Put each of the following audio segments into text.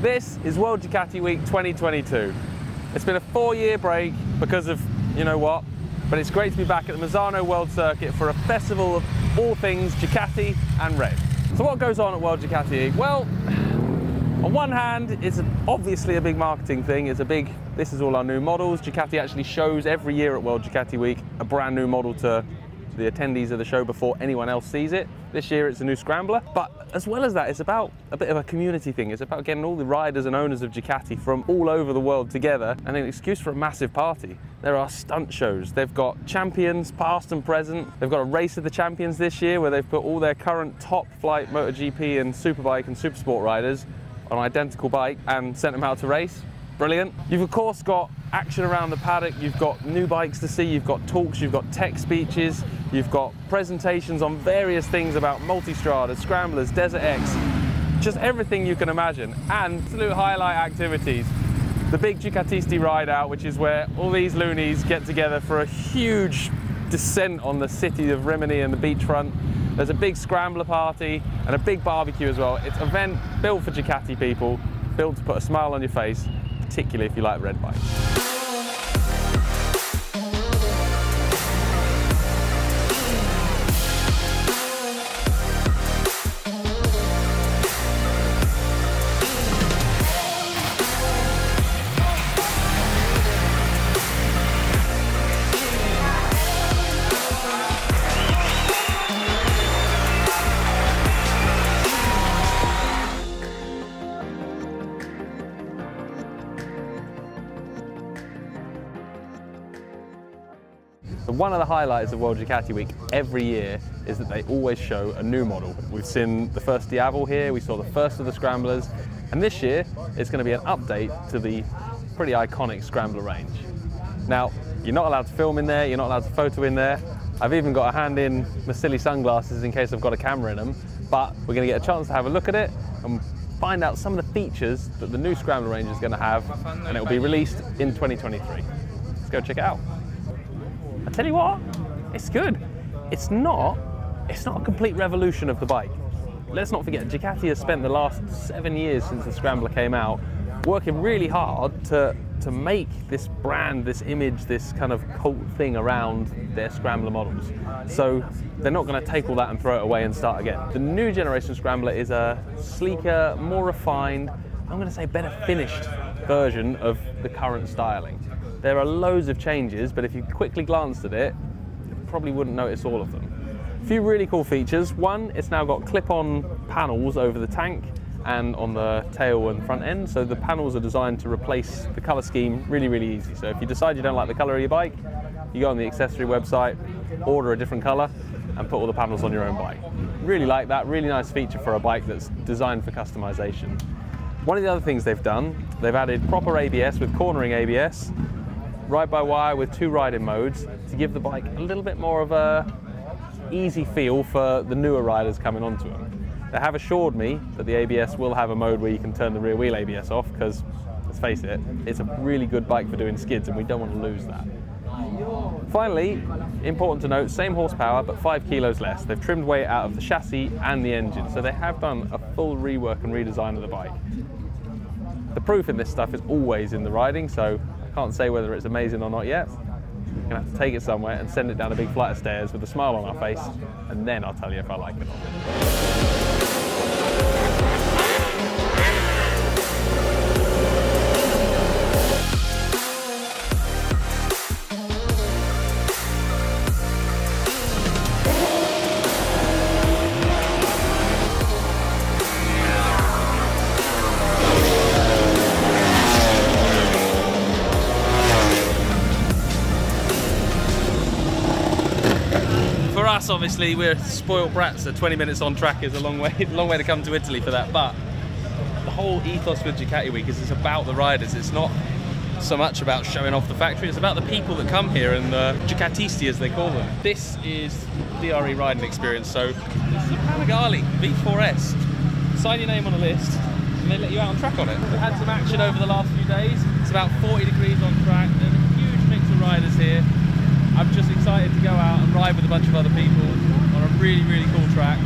This is World Ducati Week 2022. It's been a four-year break because of, you know what, but it's great to be back at the Misano World Circuit for a festival of all things Ducati and Red. So what goes on at World Ducati Week? Well, on one hand, it's obviously a big marketing thing. It's a big, this is all our new models. Ducati actually shows every year at World Ducati Week a brand new model to the attendees of the show before anyone else sees it. This year it's a new Scrambler, but as well as that, it's about a bit of a community thing. It's about getting all the riders and owners of Ducati from all over the world together and an excuse for a massive party. There are stunt shows. They've got champions, past and present. They've got a race of the champions this year where they've put all their current top flight MotoGP and Superbike and Supersport riders on identical bike and sent them out to race. Brilliant. You've of course got action around the paddock, you've got new bikes to see, you've got talks, you've got tech speeches, you've got presentations on various things about multistrada, scramblers, Desert X, just everything you can imagine, and absolute highlight activities. The big Ducatisti ride out, which is where all these loonies get together for a huge descent on the city of Rimini and the beachfront. There's a big scrambler party and a big barbecue as well. It's an event built for Ducati people, built to put a smile on your face, particularly if you like red bikes. One of the highlights of World Ducati Week every year is that they always show a new model. We've seen the first Diavel here, we saw the first of the Scramblers, and this year it's going to be an update to the pretty iconic Scrambler range. Now, you're not allowed to film in there, you're not allowed to photo in there. I've even got a hand in my silly sunglasses in case I've got a camera in them, but we're going to get a chance to have a look at it and find out some of the features that the new Scrambler range is going to have, and it will be released in 2023. Let's go check it out. Tell you what, it's good. It's not, it's not a complete revolution of the bike. Let's not forget, Ducati has spent the last seven years since the Scrambler came out working really hard to, to make this brand, this image, this kind of cult thing around their Scrambler models. So they're not going to take all that and throw it away and start again. The new generation Scrambler is a sleeker, more refined, I'm going to say better finished version of the current styling. There are loads of changes, but if you quickly glanced at it, you probably wouldn't notice all of them. A few really cool features. One, it's now got clip-on panels over the tank and on the tail and front end. So the panels are designed to replace the color scheme really, really easy. So if you decide you don't like the color of your bike, you go on the accessory website, order a different color, and put all the panels on your own bike. Really like that, really nice feature for a bike that's designed for customization. One of the other things they've done, they've added proper ABS with cornering ABS, ride-by-wire with two riding modes to give the bike a little bit more of a easy feel for the newer riders coming onto them. They have assured me that the ABS will have a mode where you can turn the rear wheel ABS off because, let's face it, it's a really good bike for doing skids and we don't want to lose that. Finally, important to note, same horsepower but 5 kilos less. They've trimmed weight out of the chassis and the engine, so they have done a full rework and redesign of the bike. The proof in this stuff is always in the riding, so can't say whether it's amazing or not yet. We're gonna have to take it somewhere and send it down a big flight of stairs with a smile on our face, and then I'll tell you if I like it or not. Us, obviously, we're spoiled brats, so 20 minutes on track is a long way, long way to come to Italy for that. But the whole ethos with Ducati Week is it's about the riders. It's not so much about showing off the factory, it's about the people that come here and the Ducatisti as they call them. This is DRE riding experience, so this is Panigale V4S. Sign your name on a list and they let you out on track on it. We've had some action over the last few days. It's about 40 degrees on track, there's a huge mix of riders here. I'm just excited to go out and ride with a bunch of other people on a really, really cool track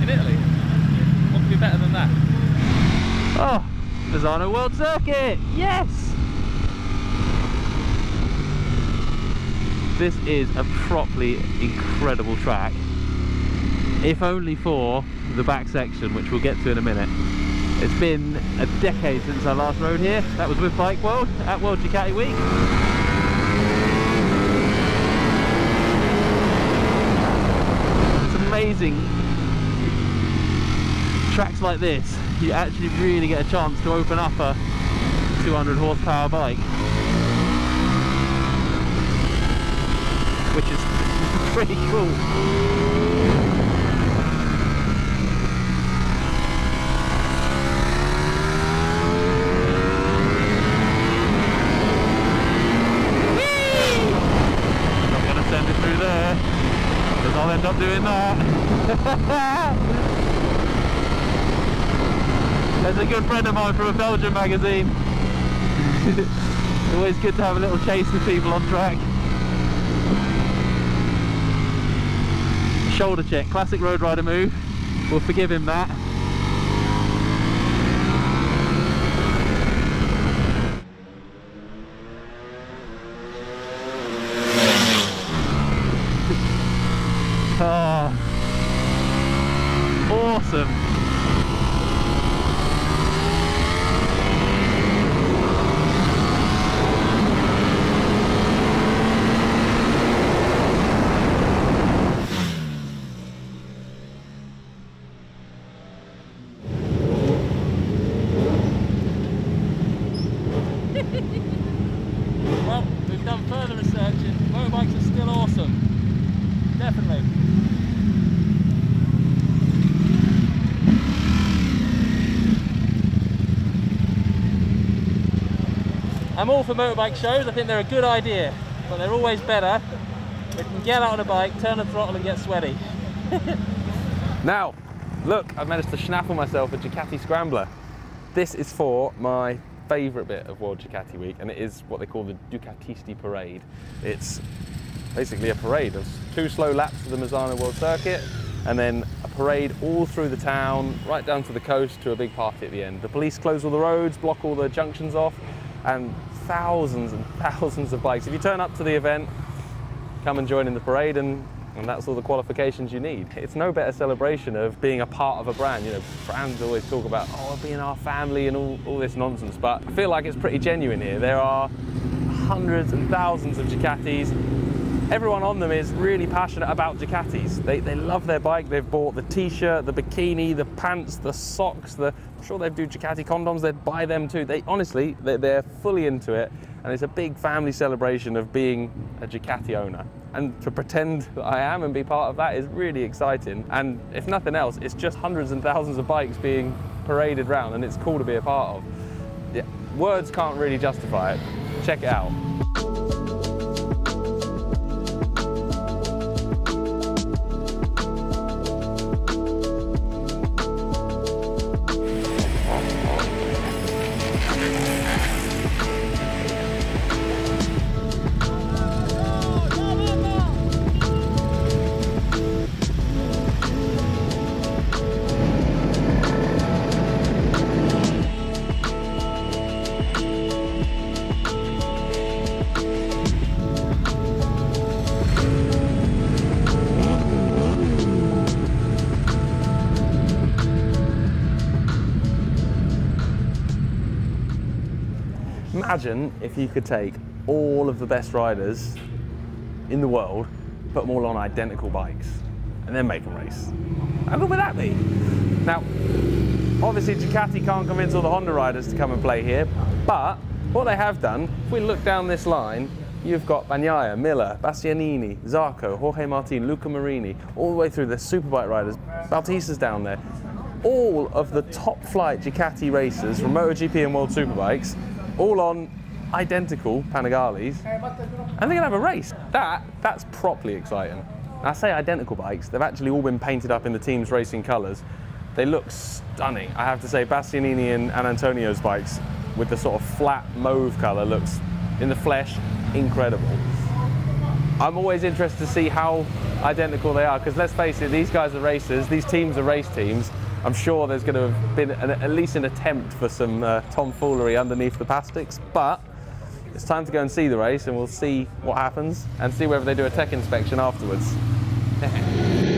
in Italy. What could be better than that? Oh, Misano World Circuit! Yes! This is a properly incredible track. If only for the back section, which we'll get to in a minute. It's been a decade since I last rode here. That was with Bike World at World Ducati Week. It's amazing. Tracks like this, you actually really get a chance to open up a 200 horsepower bike. Which is pretty cool. Not gonna send it through there, end doing that. There's a good friend of mine from a Belgian magazine. Always good to have a little chase with people on track. Shoulder check, classic road rider move. We'll forgive him that. Ah, awesome. Well, we've done further research and motorbikes are still awesome. Definitely. I'm all for motorbike shows, I think they're a good idea, but they're always better if you can get out on a bike, turn the throttle and get sweaty. now, look, I've managed to schnaffle myself a Ducati Scrambler. This is for my favourite bit of World Ducati Week, and it is what they call the Ducatisti Parade. It's basically a parade. There's two slow laps of the Misano World Circuit, and then a parade all through the town, right down to the coast to a big party at the end. The police close all the roads, block all the junctions off, and thousands and thousands of bikes. If you turn up to the event, come and join in the parade and and that's all the qualifications you need. It's no better celebration of being a part of a brand. You know, brands always talk about, oh, being our family and all, all this nonsense, but I feel like it's pretty genuine here. There are hundreds and thousands of Ducatis. Everyone on them is really passionate about Ducatis. They, they love their bike. They've bought the t-shirt, the bikini, the pants, the socks, the, I'm sure they'd do Ducati condoms. They'd buy them too. They honestly, they're, they're fully into it. And it's a big family celebration of being a Ducati owner. And to pretend that I am and be part of that is really exciting. And if nothing else, it's just hundreds and thousands of bikes being paraded round and it's cool to be a part of. Yeah, words can't really justify it. Check it out. Imagine if you could take all of the best riders in the world, put them all on identical bikes, and then make them race. How good would that be? Now, obviously Ducati can't convince all the Honda riders to come and play here, but what they have done, if we look down this line, you've got Bagnaia, Miller, Bastianini, Zarco, Jorge Martin, Luca Marini, all the way through the superbike riders, Bautista's down there. All of the top flight Ducati racers from MotoGP and World Superbikes all on identical Panigales, and they're gonna have a race. That, that's properly exciting. I say identical bikes, they've actually all been painted up in the team's racing colours. They look stunning. I have to say, Bastianini and, and Antonio's bikes with the sort of flat mauve colour looks, in the flesh, incredible. I'm always interested to see how identical they are, because let's face it, these guys are racers, these teams are race teams, I'm sure there's going to have been an, at least an attempt for some uh, tomfoolery underneath the plastics, but it's time to go and see the race and we'll see what happens and see whether they do a tech inspection afterwards.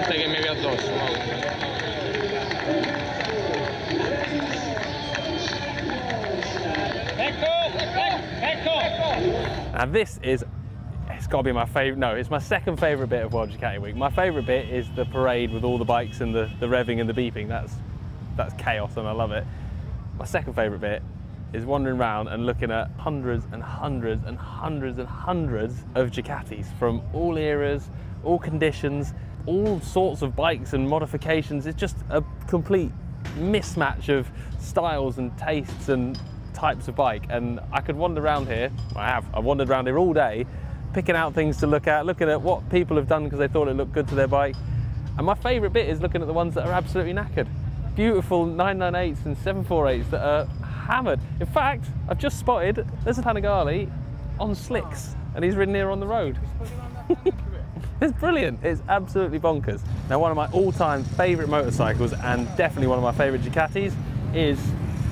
gente che mi viene addosso. Now this is, it's got to be my favourite, no, it's my second favourite bit of World Ducati Week. My favourite bit is the parade with all the bikes and the, the revving and the beeping. That's, that's chaos and I love it. My second favourite bit is wandering around and looking at hundreds and hundreds and hundreds and hundreds of Ducatis from all eras, all conditions, all sorts of bikes and modifications. It's just a complete mismatch of styles and tastes and types of bike. And I could wander around here, I have, I wandered around here all day, picking out things to look at, looking at what people have done because they thought it looked good to their bike. And my favourite bit is looking at the ones that are absolutely knackered. Beautiful 998s and 748s that are hammered. In fact, I've just spotted there's a Panigale on slicks and he's ridden here on the road. It's brilliant. It's absolutely bonkers. Now, one of my all-time favourite motorcycles and definitely one of my favourite Ducatis is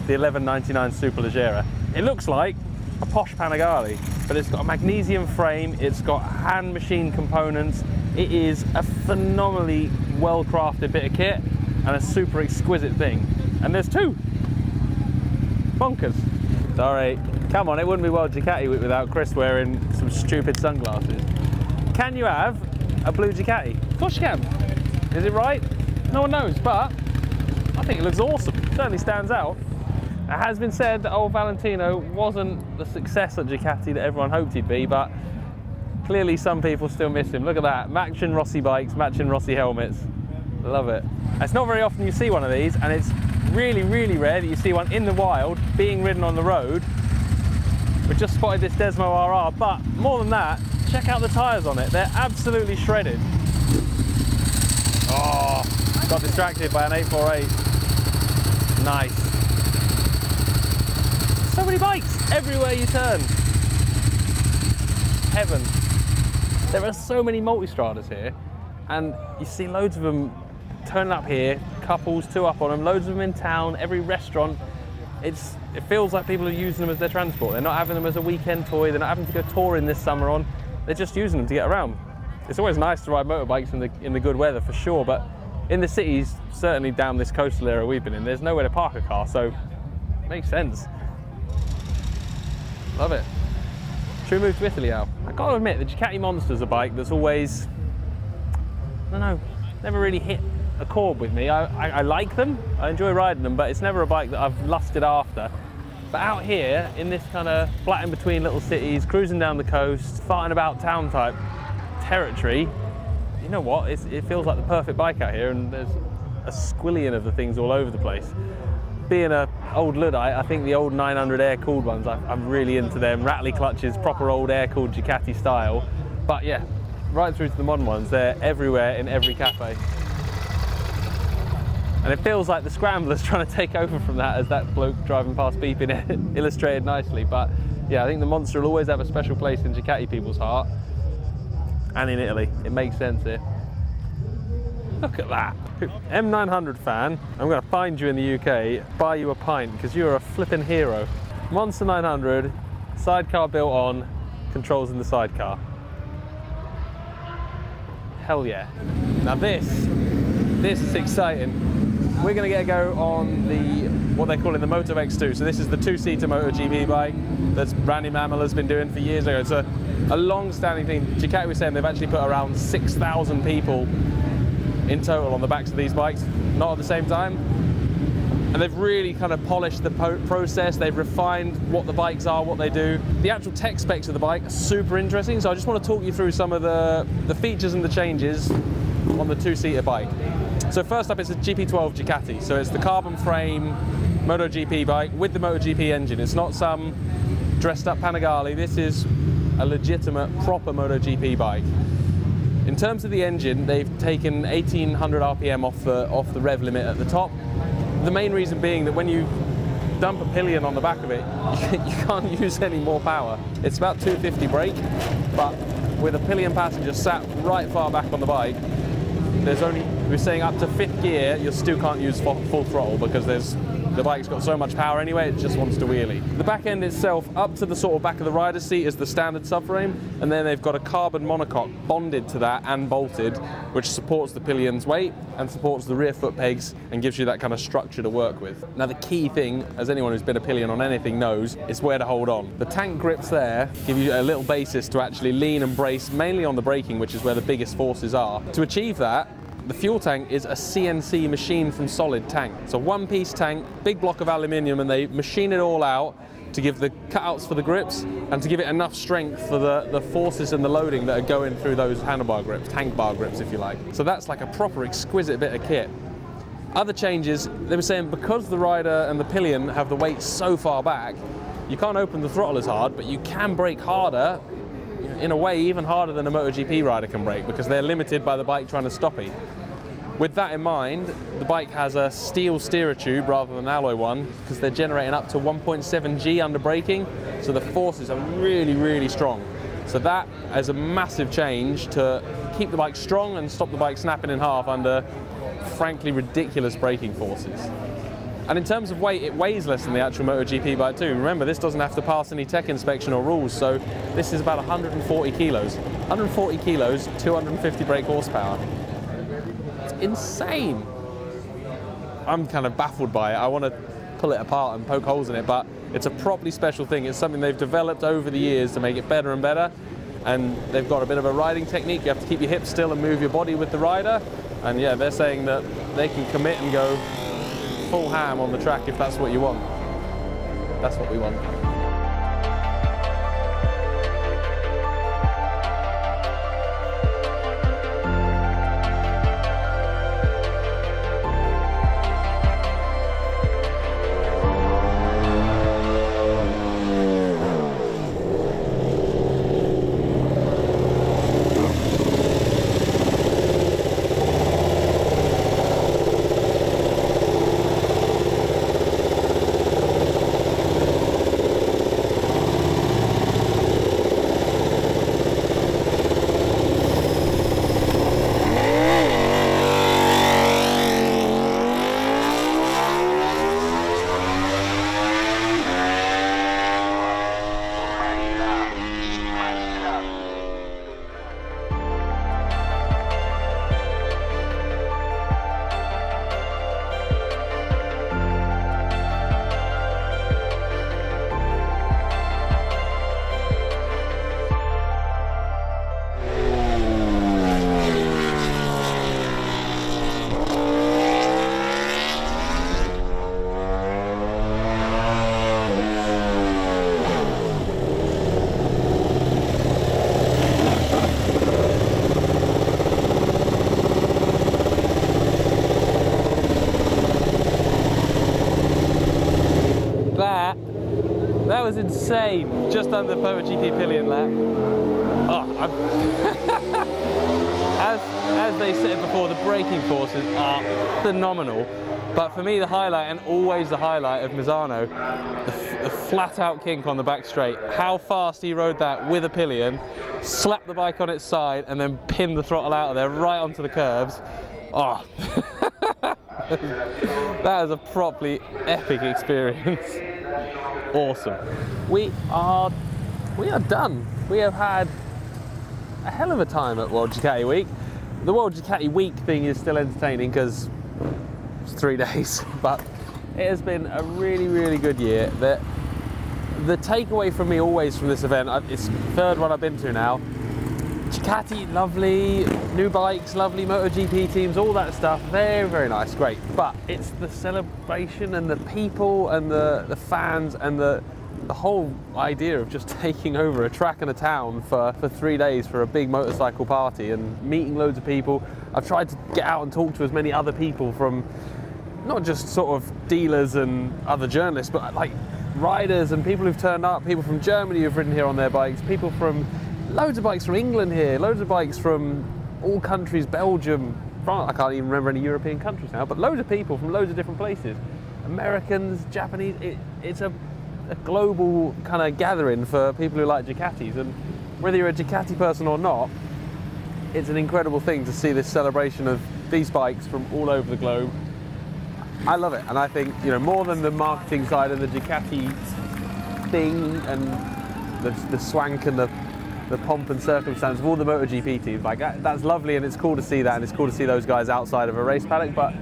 the 1199 Superleggera. It looks like a posh Panigale, but it's got a magnesium frame, it's got hand machine components. It is a phenomenally well-crafted bit of kit and a super exquisite thing. And there's two. Bonkers. Sorry. Come on, it wouldn't be World Ducati without Chris wearing some stupid sunglasses. Can you have a blue Ducati? Of course you can. Is it right? No one knows, but I think it looks awesome. Certainly stands out. It has been said that old Valentino wasn't the success at Ducati that everyone hoped he'd be, but clearly some people still miss him. Look at that, matching Rossi bikes, matching Rossi helmets. Love it. It's not very often you see one of these, and it's really, really rare that you see one in the wild being ridden on the road. We've just spotted this Desmo RR, but more than that, check out the tyres on it. They're absolutely shredded. Oh, got distracted by an 848. Nice. So many bikes everywhere you turn. Heaven. There are so many multistradas here, and you see loads of them turning up here, couples, two up on them, loads of them in town, every restaurant. It's, it feels like people are using them as their transport. They're not having them as a weekend toy, they're not having to go touring this summer on, they're just using them to get around. It's always nice to ride motorbikes in the, in the good weather for sure, but in the cities, certainly down this coastal area we've been in, there's nowhere to park a car, so it makes sense. Love it. We move to Italy now? I gotta admit, the Ducati Monster's a bike that's always, I don't know, never really hit a chord with me. I, I, I like them, I enjoy riding them, but it's never a bike that I've lusted after. But out here, in this kind of flat in between little cities, cruising down the coast, farting about town type territory, you know what? It's, it feels like the perfect bike out here, and there's a squillion of the things all over the place. Being an old Luddite, I think the old 900 air-cooled ones, I, I'm really into them. Rattly clutches, proper old air-cooled Ducati style. But yeah, right through to the modern ones, they're everywhere in every cafe. And it feels like the Scrambler's trying to take over from that as that bloke driving past beeping it illustrated nicely. But yeah, I think the Monster will always have a special place in Ducati people's heart and in Italy. It makes sense here. Look at that. M900 fan, I'm going to find you in the UK, buy you a pint because you're a flipping hero. Monster 900, sidecar built on, controls in the sidecar. Hell yeah. Now this, this is exciting. We're going to get a go on the what they're calling the Moto X2. So this is the two-seater MotoGP bike that Randy Mamola has been doing for years ago. It's a, a long-standing thing. Ducati was saying they've actually put around 6,000 people in total on the backs of these bikes, not at the same time. And they've really kind of polished the process, they've refined what the bikes are, what they do. The actual tech specs of the bike are super interesting, so I just want to talk you through some of the, the features and the changes on the two-seater bike. So first up, it's a GP12 Ducati. So it's the carbon frame MotoGP bike with the MotoGP engine. It's not some dressed up Panigale. This is a legitimate, proper MotoGP bike. In terms of the engine, they've taken 1800 RPM off the, off the rev limit at the top. The main reason being that when you dump a pillion on the back of it, you can't use any more power. It's about 250 brake, but with a pillion passenger sat right far back on the bike, there's only, we're saying up to fifth gear, you still can't use full, throttle because there's the bike's got so much power anyway, it just wants to wheelie. The back end itself, up to the sort of back of the rider's seat is the standard subframe, and then they've got a carbon monocoque bonded to that and bolted, which supports the pillion's weight and supports the rear foot pegs and gives you that kind of structure to work with. Now the key thing, as anyone who's been a pillion on anything knows, is where to hold on. The tank grips there give you a little basis to actually lean and brace, mainly on the braking, which is where the biggest forces are. To achieve that, the fuel tank is a CNC machine from solid tank. It's a one-piece tank, big block of aluminium, and they machine it all out to give the cutouts for the grips and to give it enough strength for the, the forces and the loading that are going through those handlebar grips, tank bar grips if you like. So that's like a proper exquisite bit of kit. Other changes, they were saying because the rider and the pillion have the weight so far back, you can't open the throttle as hard, but you can brake harder in a way even harder than a MotoGP rider can brake because they're limited by the bike trying to stop it. With that in mind, the bike has a steel steerer tube rather than an alloy one because they're generating up to 1.7 G under braking, so the forces are really, really strong. So that is a massive change to keep the bike strong and stop the bike snapping in half under frankly ridiculous braking forces. And in terms of weight, it weighs less than the actual MotoGP bike too. Remember, this doesn't have to pass any tech inspection or rules, so this is about 140 kilos. 140 kilos, 250 brake horsepower. It's insane. I'm kind of baffled by it. I want to pull it apart and poke holes in it, but it's a properly special thing. It's something they've developed over the years to make it better and better. And they've got a bit of a riding technique. You have to keep your hips still and move your body with the rider. And yeah, they're saying that they can commit and go full ham on the track if that's what you want. That's what we want. Insane. Just under the GP pillion lap. Oh, as, as they said before, the braking forces are phenomenal. But for me, the highlight, and always the highlight of Misano, the, the flat out kink on the back straight. How fast he rode that with a pillion, slapped the bike on its side, and then pinned the throttle out of there right onto the curves. Oh, that is a properly epic experience awesome. We are we are done. We have had a hell of a time at World Ducati Week. The World Ducati Week thing is still entertaining because it's three days, but It has been a really, really good year. The, the takeaway for me always from this event, uh, it's the third one I've been to now. Ducati, lovely, new bikes, lovely MotoGP teams, all that stuff, very, very nice, great. But it's the celebration and the people and the, the fans and the, the whole idea of just taking over a track and a town for, for three days for a big motorcycle party and meeting loads of people. I've tried to get out and talk to as many other people from not just sort of dealers and other journalists, but like riders and people who've turned up, people from Germany who've ridden here on their bikes, people from loads of bikes from England here, loads of bikes from all countries, Belgium, France, I can't even remember any European countries now, but loads of people from loads of different places. Americans, Japanese, it, it's a, a global kind of gathering for people who like Ducatis. And whether you're a Ducati person or not, it's an incredible thing to see this celebration of these bikes from all over the globe. I love it, and I think you know more than the marketing side and the Ducati thing and the, the swank and the the pomp and circumstance of all the MotoGP teams. Like that, that's lovely, and it's cool to see that, and it's cool to see those guys outside of a race paddock. But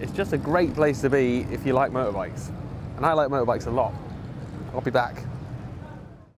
it's just a great place to be if you like motorbikes, and I like motorbikes a lot. I'll be back.